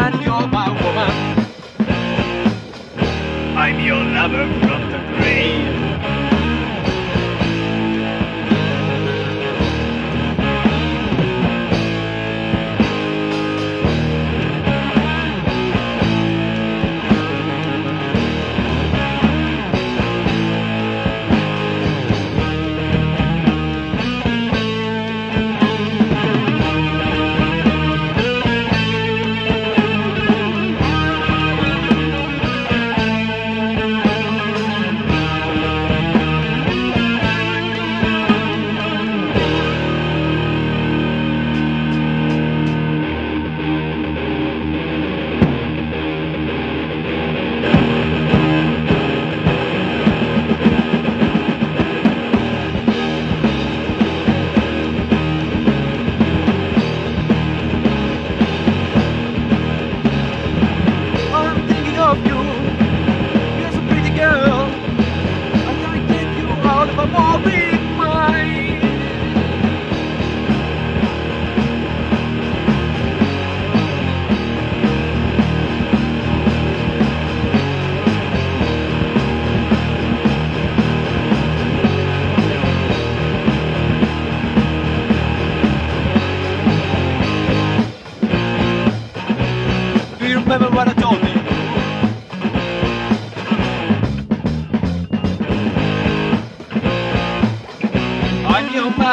man, you're my woman. I'm your lover from the grave.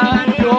John.